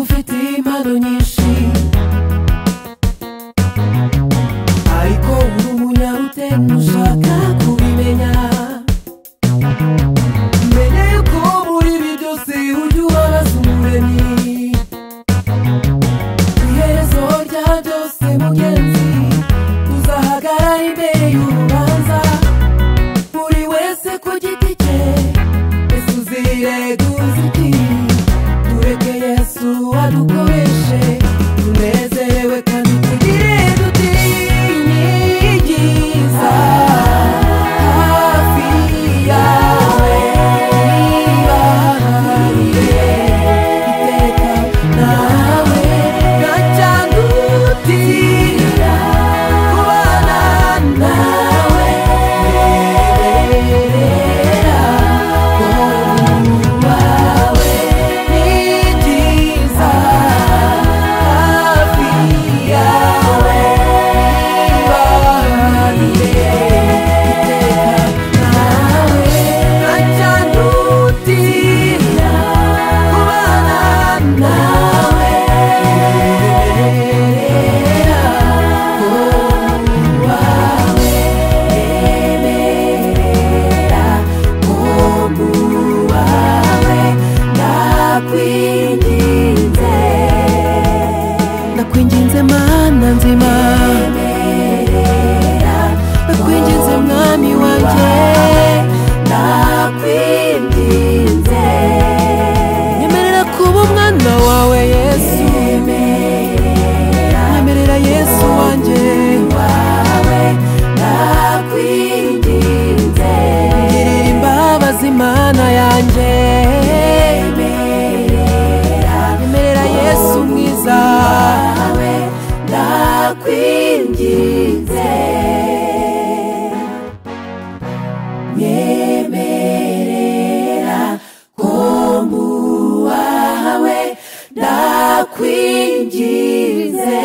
dove ti madonisci Aiko urumuna uten usaka know. nyemerera ko muwawe ndakwinjirize